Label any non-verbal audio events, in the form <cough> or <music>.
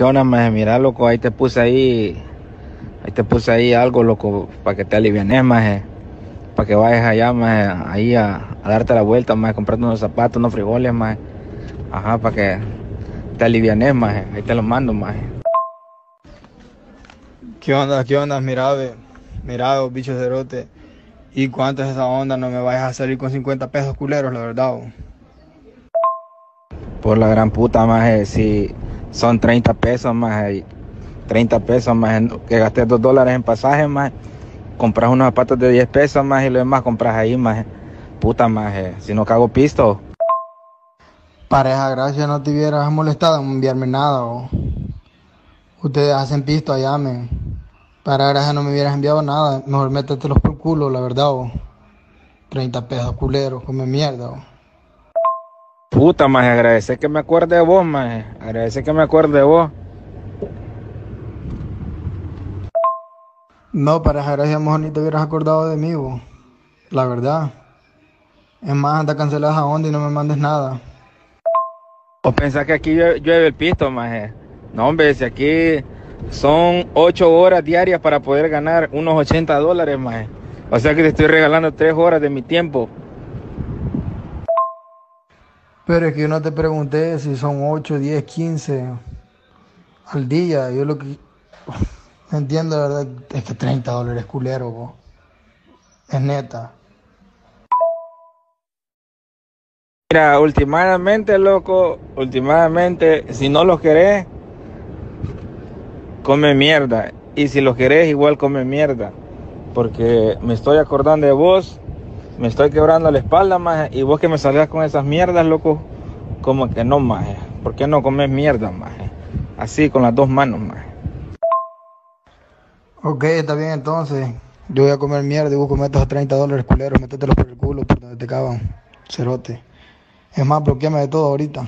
¿Qué onda, maje? Mira, loco, ahí te puse ahí, ahí te puse ahí algo, loco, para que te alivianes, maje. Para que vayas allá, maje, ahí a, a darte la vuelta, maje, comprarte unos zapatos, unos frijoles, maje. Ajá, para que te alivianes, maje. Ahí te los mando, maje. ¿Qué onda? ¿Qué onda? Mira, ve. Mira, vos, bicho cerote. ¿Y cuánto es esa onda? No me vayas a salir con 50 pesos culeros, la verdad. vos. Por la gran puta, maje, si son 30 pesos, maje. 30 pesos, maje, que gasté 2 dólares en pasaje, maje. Compras unos zapatos de 10 pesos, maje, y lo demás compras ahí, maje. Puta, maje, si no cago pisto. Para esa gracia no te hubieras molestado en enviarme nada. vos. Ustedes hacen pisto allá, men. Para gracia no me hubieras enviado nada. Mejor métetelos por culo, la verdad. vos. 30 pesos culeros, come mierda. vos. Puta, maje, agradece que me acuerde de vos, maje. Agradece que me acuerde de vos. No, para esa gracia mejor ni te hubieras acordado de mí, vos. La verdad. Es más, anda cancelada esa onda y no me mandes nada. ¿O pensás que aquí llueve, llueve el pisto, maje? No, hombre, si aquí son 8 horas diarias para poder ganar unos 80 dólares, maje. O sea que te estoy regalando 3 horas de mi tiempo. Pero es que yo no te pregunté si son 8, 10, 15 al día. Yo lo que <laughs> entiendo, la verdad, es que 30 dólares culero. Es neta. Mira, últimamente, loco, últimamente, si no los querés, come mierda. Y si los querés, igual come mierda. Porque me estoy acordando de vos, me estoy quebrando la espalda, maje. Y vos que me salgas con esas mierdas, loco, como que no, maje. ¿Por qué no comes mierda, maje? Así, con las dos manos, maje. Ok, está bien entonces. Yo voy a comer mierda y vos cometes esos 30 dólares culeros. Métetelos por el culo, por donde te caban. Cerote. Es más, bloqueame de todo ahorita.